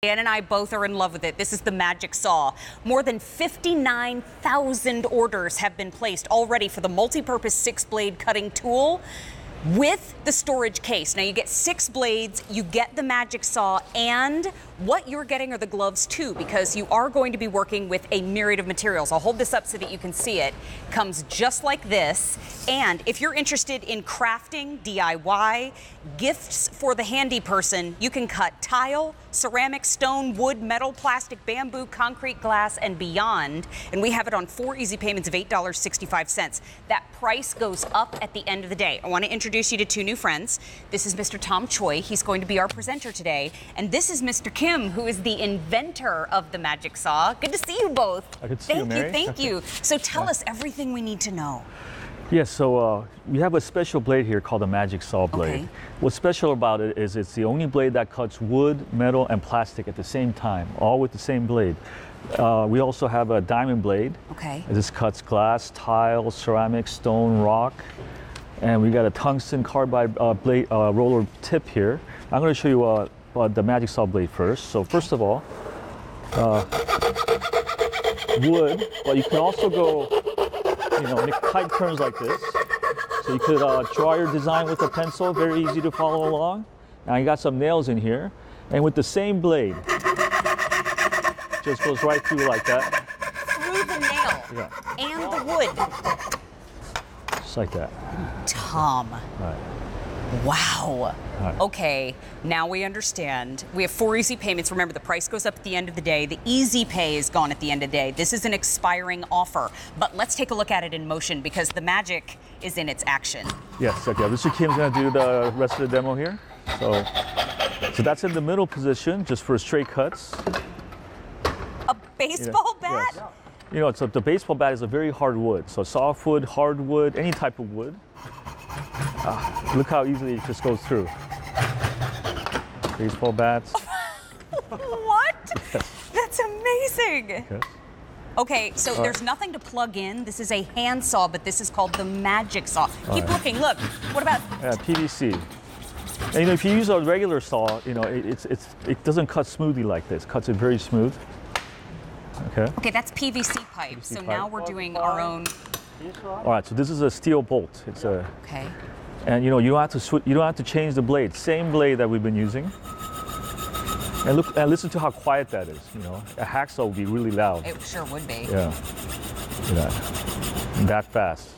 Dan and I both are in love with it. This is the Magic Saw. More than 59,000 orders have been placed already for the multi-purpose six-blade cutting tool with the storage case. Now you get six blades, you get the Magic Saw, and what you're getting are the gloves too, because you are going to be working with a myriad of materials. I'll hold this up so that you can see it. Comes just like this. And if you're interested in crafting, DIY, gifts for the handy person, you can cut tile, ceramic, stone, wood, metal, plastic, bamboo, concrete, glass, and beyond. And we have it on four easy payments of $8.65. That price goes up at the end of the day. I want to introduce you to two new friends. This is Mr. Tom Choi. He's going to be our presenter today. And this is Mr. Kim, who is the inventor of the Magic Saw. Good to see you both. Uh, good to see you, thank. Thank you. So tell us everything we need to know. Yes, so uh, we have a special blade here called the Magic Saw blade. Okay. What's special about it is it's the only blade that cuts wood, metal, and plastic at the same time, all with the same blade. Uh, we also have a diamond blade. Okay. This cuts glass, tile, ceramic, stone, rock. And we got a tungsten carbide uh, blade uh, roller tip here. I'm going to show you uh, uh, the Magic Saw blade first. So first of all, uh, wood, but you can also go you know, make tight turns like this. So you could uh, draw your design with a pencil, very easy to follow along. Now you got some nails in here, and with the same blade, just goes right through like that, Through the nail Yeah. and the wood. Just like that. Tom. Right. Wow. right. Okay, now we understand. We have four easy payments. Remember, the price goes up at the end of the day. The easy pay is gone at the end of the day. This is an expiring offer. But let's take a look at it in motion because the magic is in its action. Yes, okay. Mr. Kim's gonna do the rest of the demo here. So, so that's in the middle position, just for straight cuts. A baseball bat? Yes. You know, so the baseball bat is a very hard wood. So soft softwood, hardwood, any type of wood. Ah, look how easily it just goes through. Baseball bats. What? That's amazing. Yes. Okay, so there's nothing to plug in. This is a hand saw, but this is called the magic saw. Keep looking. Look. What about Yeah, PVC. And you know, if you use a regular saw, you know, it, it's, it's, it doesn't cut smoothly like this. It Cuts it very smooth. Okay. Okay, that's PVC pipe. so now we're doing our own. All right. So this is a steel bolt. It's a, Okay. and you know, you don't have to you don't have to change the blade. Same blade that we've been using. And look and listen to how quiet that is. You know, a hacksaw would be really loud. It sure would be. Yeah. Yeah. That fast.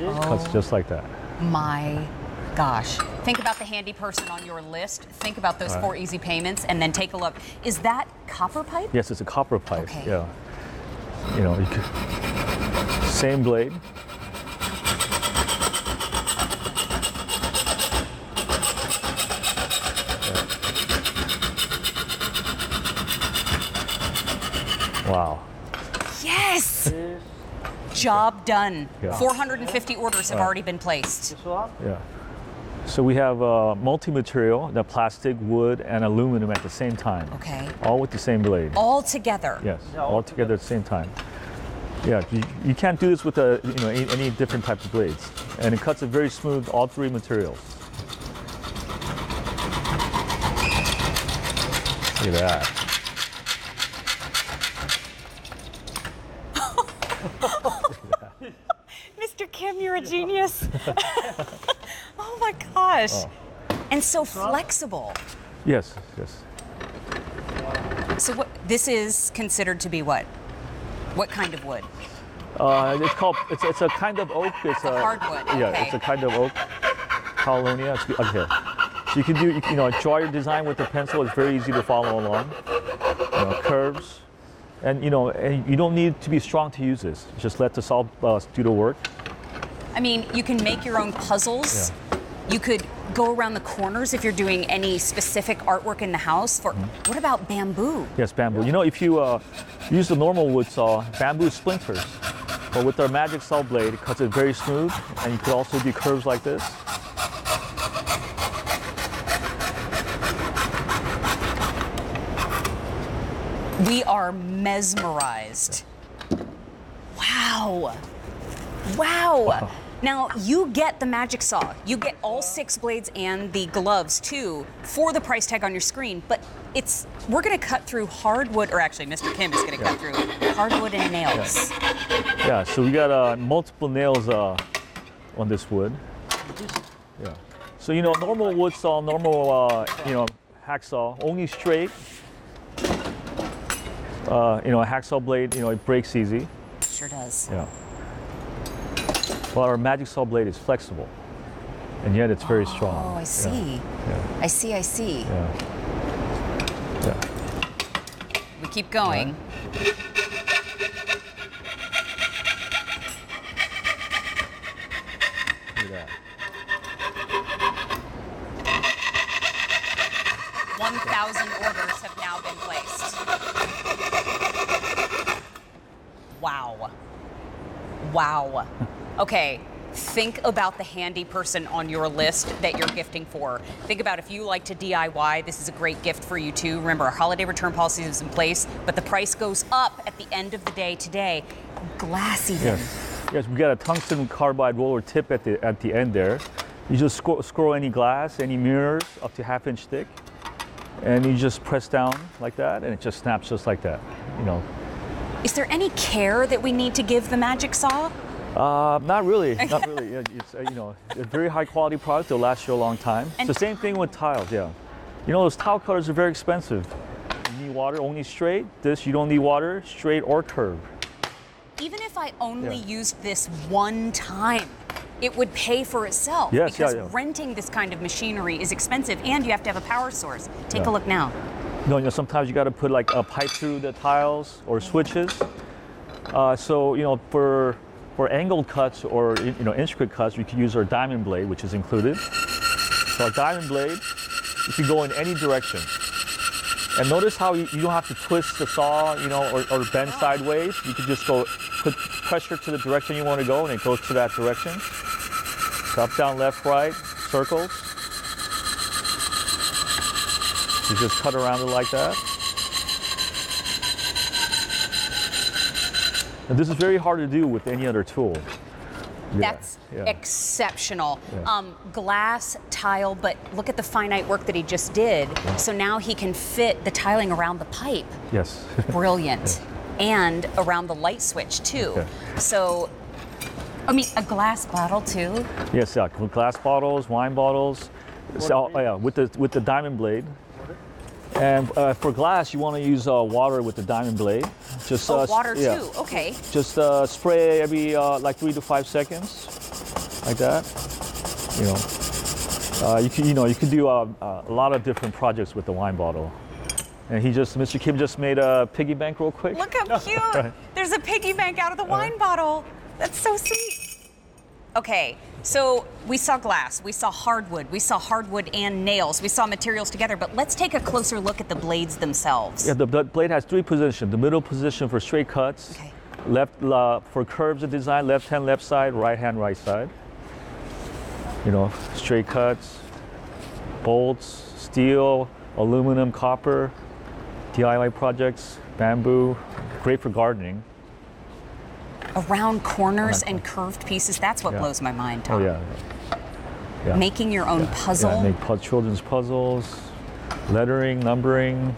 Oh Cuts just like that. My gosh. Think about the handy person on your list. Think about those four easy payments and then take a look. Is that copper pipe? Yes, it's a copper pipe. Okay. Yeah. You know, you could, same blade. Wow. Yes! Job done. Yeah. 450 orders have already been placed. Yeah. So we have uh, multi-material, the plastic, wood, and aluminum at the same time. Okay. All with the same blade. All together. Yes, all together at the same time. Yeah, you, you can't do this with a, you know any, any different type of blades, and it cuts it very smooth. All three materials. Look at that. Mr. Kim, you're a genius. oh my gosh. Oh. And so flexible. Yes, yes. So what this is considered to be what? What kind of wood? Uh, it's called. It's, it's a kind of oak. It's a hardwood, Yeah, okay. it's a kind of oak. Paulownia. It's- Okay. So you can do, you, can, you know, draw your design with a pencil. It's very easy to follow along. You know, curves, and you know, and you don't need to be strong to use this. Just let the saw uh, do the work. I mean, you can make your own puzzles. You could go around the corners if you're doing any specific artwork in the house. For Mm-hmm. what about bamboo? Yes, bamboo. You know, if you uh, use the normal wood saw, bamboo splinters. But with our magic saw blade, it cuts it very smooth, and you could also do curves like this. We are mesmerized. Wow. Wow. Now you get the magic saw. You get all six blades and the gloves too for the price tag on your screen. But it's we're gonna cut through hardwood, or actually, Mr. Kim is gonna cut through hardwood and nails. Yeah, so we got uh, multiple nails uh, on this wood. Yeah. So you know, normal wood saw, normal uh, you know hacksaw, only straight. Uh, you know, a hacksaw blade, you know, it breaks easy. Sure does. Yeah. Well, our magic saw blade is flexible, and yet it's very strong. Oh, I see. Yeah. I see. I see. Yeah. Yeah. We keep going. Look at that. 1,000 orders have now been placed. Wow. Wow. Okay, think about the handy person on your list that you're gifting for. Think about if you like to DIY, this is a great gift for you too. Remember, our holiday return policy is in place, but the price goes up at the end of the day today. Glass even. Yes. Yes, we got a tungsten carbide roller tip at the at the end there. You just scroll, scroll any glass, any mirrors up to half inch thick, and you just press down like that, and it just snaps just like that. You know, Is there any care that we need to give the magic saw? Uh, not really, not really. It's uh, you know a very high quality product. They'll last you a long time. It's And the same thing with tiles. Yeah, you know those tile cutters are very expensive. You need water only straight. This you don't need water straight or curved. even if I only Yeah. used this one time, it would pay for itself Yes, yeah, because yeah. renting this kind of machinery is expensive and you have to have a power source. Take Yeah. a look now. You know, you know, sometimes you got to put like a pipe through the tiles or switches. Uh, so you know, for for angled cuts or you know intricate cuts, we can use our diamond blade, which is included. So our diamond blade, you can go in any direction. And notice how you, you don't have to twist the saw, you know, or, or bend sideways. You can just go put pressure to the direction you want to go, and it goes to that direction. So up, down, left, right, circles. You just cut around it like that. And this is very hard to do with any other tool. Yeah, That's yeah. exceptional. Yeah. Um, glass tile, but look at the finite work that he just did. So now he can fit the tiling around the pipe. Yes. Brilliant. And around the light switch too. Okay. So, I mean, a glass bottle too. yes, yeah. Glass bottles, wine bottles. So, oh, yeah, with the with the diamond blade. And uh, for glass, you want to use uh, water with the diamond blade. Just Oh, uh, water yeah. too. Okay. Just uh, spray every uh, like three to five seconds, like that. You know, uh, you can you know you can do a lot of different projects with the wine bottle. And he just, Mr. Kim just made a piggy bank real quick. Look how cute. There's a piggy bank out of the wine bottle. That's so sweet. Okay, so we saw glass, we saw hardwood, we saw hardwood and nails, we saw materials together, but let's take a closer look at the blades themselves. Yeah, the, blade has three positions. The middle position for straight cuts, Okay. left uh, for curves of design, left hand left side, right hand right side. You know, straight cuts, bolts, steel, aluminum, copper, DIY projects, bamboo, great for gardening. Around corners and curved pieces, that's what blows my mind, Oh yeah. Yeah. Making your own puzzle. Yeah, make pu- children's puzzles, lettering, numbering.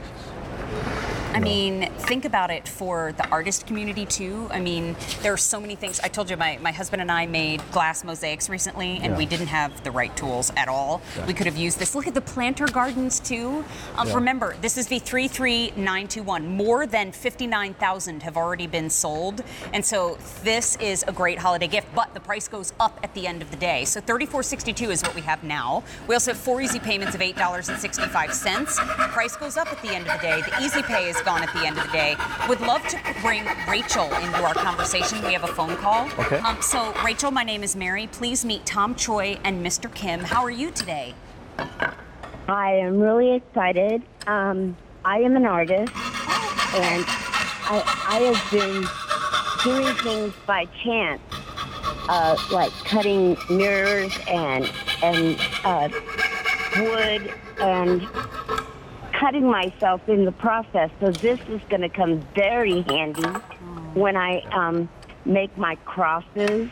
I mean, think about it for the artist community too. I mean, there are so many things. I told you my, my husband and I made glass mosaics recently, and Yeah. we didn't have the right tools at all. Yeah. We could have used this. Look at the planter gardens too. Um, Yeah. Remember, this is the 33921. More than 59,000 have already been sold. And so this is a great holiday gift, but the price goes up at the end of the day. So 3462 is what we have now. We also have four easy payments of $8.65. Price goes up at the end of the day. The easy pay is gone at the end of the day. Would love to bring Rachel into our conversation. We have a phone call. Okay. Um, so, Rachel, my name is Mary. Please meet Tom Choi and Mr. Kim. How are you today? I am really excited. Um, I am an artist, and I, I have been doing things by chance, uh, like cutting mirrors and and uh, wood and cutting myself in the process. So this is going to come very handy when I um, make my crosses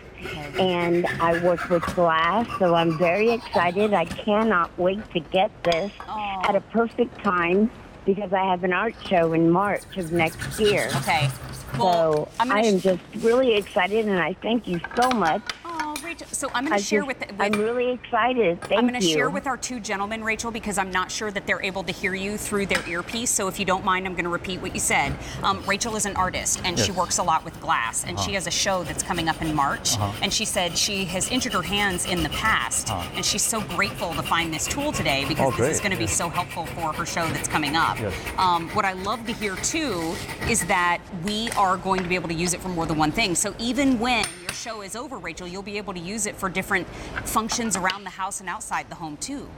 and I work with glass, so I'm very excited. I cannot wait to get this at a perfect time because I have an art show in March of next year. Okay. So Well, I'm I am just really excited, and I thank you so much. Rachel. So I'm going to share just- with, with I'm really excited. Thank I'm going to share with our two gentlemen, Rachel, because I'm not sure that they're able to hear you through their earpiece. So if you don't mind, I'm going to repeat what you said. Um, Rachel is an artist, and she works a lot with glass, and she has a show that's coming up in March. And she said she has injured her hands in the past, and she's so grateful to find this tool today because Oh, this is going to be so helpful for her show that's coming up. Yes. Um, what I love to hear too is that we are going to be able to use it for more than one thing. So even when your show is over, Rachel, you'll be able to use it for different functions around the house and outside the home too.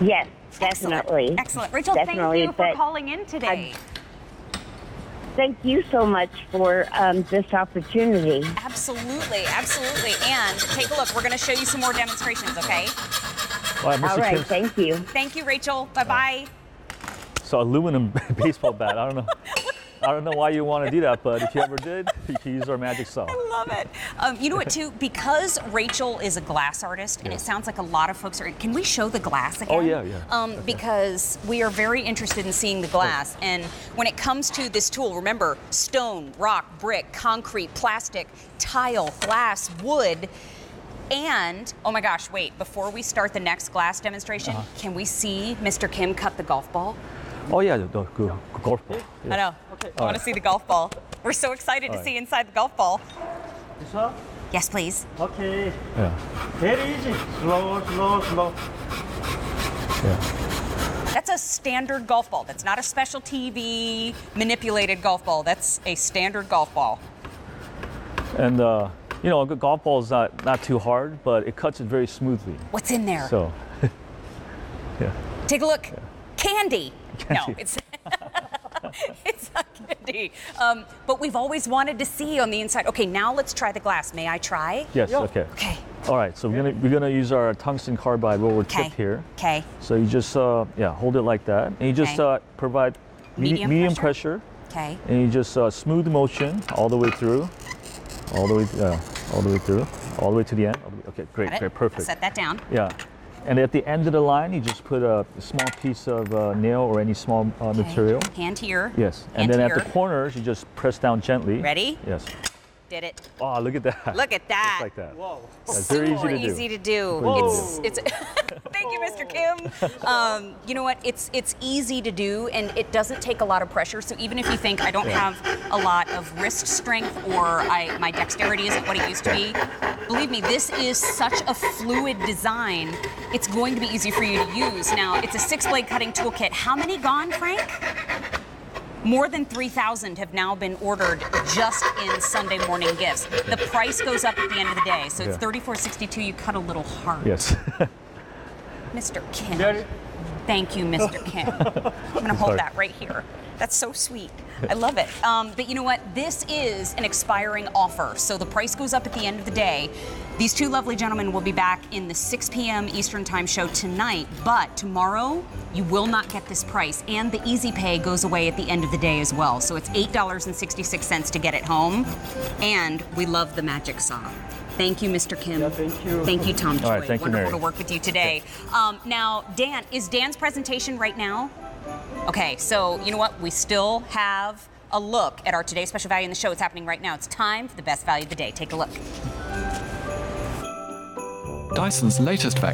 Yes, definitely. Excellent. Rachel, Definitely, thank you for calling in today. Thank you so much for um, this opportunity. absolutely, absolutely. And take a look. We're going to show you some more demonstrations, okay? All right. All right. Kim. thank you. Thank you, Rachel. Bye bye. So aluminum baseball bat. I don't know. I don't know why you want to do that, but if you ever did, you can use our magic saw. I love it. Um, you know what, too? Because Rachel is a glass artist, and Yeah. it sounds like a lot of folks are. Can we show the glass again? Oh, yeah, yeah. Um, because we are very interested in seeing the glass. And when it comes to this tool, remember stone, rock, brick, concrete, plastic, tile, glass, wood. And oh my gosh, wait, before we start the next glass demonstration, Uh-huh. can we see Mr. Kim cut the golf ball? Oh yeah, the, the, the golf ball. I know. Okay. I want to see the golf ball. We're so excited to All right. see inside the golf ball. This one? Yes, please. Okay. Yeah, Very easy. Slow, slow, slow. yeah. That's a standard golf ball. That's not a special TV manipulated golf ball. That's a standard golf ball. And uh, you know, a good golf ball is not not too hard, but it cuts it very smoothly. What's in there? So, yeah. Take a look. Candy. No, it's it's not candy. Um, but we've always wanted to see on the inside. Okay, now let's try the glass. May I try? Yes. Okay. Okay. All right. So we're gonna we're gonna use our tungsten carbide roller Okay. tip here. Okay. So you just uh, yeah hold it like that, and you just Okay. uh, provide me- Medium medium pressure? pressure, Okay. and you just uh, smooth motion all the way through, all the way uh, all the way through, all the way to the end. Okay. Great. Got it. Great. I'll Perfect. set that down. Yeah. And at the end of the line, you just put a small piece of uh, nail or any small uh, Okay. material. Hand here. Yes. Hand And then here. at the corners, you just press down gently. Ready? Yes. Did it. Oh, look at that. Look at that. Just like that. Wow. That's very easy Super to do. easy to do. Very It's it's. Thank you, Mr. Kim. Um, you know what? It's it's easy to do, and it doesn't take a lot of pressure. So even if you think I don't have a lot of wrist strength or I, my dexterity isn't what it used to be, believe me, this is such a fluid design. It's going to be easy for you to use. Now, it's a six-blade cutting toolkit. How many gone, Frank? More than 3,000 have now been ordered just in Sunday morning gifts. The price goes up at the end of the day, so it's Yeah. 34.62. You cut a little hard. Yes. Mr. Kim. Thank you, Mr. Kim. I'm going to hold that right here. That's so sweet. I love it. Um, but you know what? This is an expiring offer, so the price goes up at the end of the day. These two lovely gentlemen will be back in the 6 p.m. Eastern Time show tonight, but tomorrow you will not get this price, and the Easy Pay goes away at the end of the day as well. So it's $8.66 to get it home, and we love the magic saw. Thank you, Mr. Kim. Yeah, thank you. Thank you, Tom Choi. All right, thank you, Wonderful Mary. to work with you today. Um, now, Dan, is Dan's presentation right now? Okay, so you know what? We still have a look at our today's special value in the show. It's happening right now. It's time for the best value of the day. Take a look. Dyson's latest vac